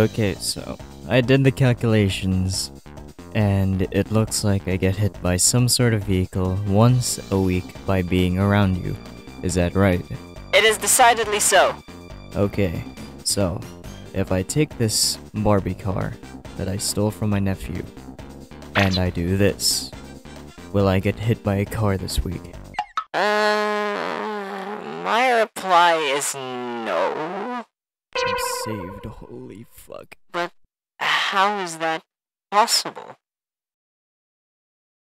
Okay, so I did the calculations, and it looks like I get hit by some sort of vehicle once a week by being around you. Is that right? It is decidedly so. Okay, so if I take this Barbie car that I stole from my nephew, and I do this, will I get hit by a car this week? Uh, my reply is no. Saved, holy fuck. But how is that possible?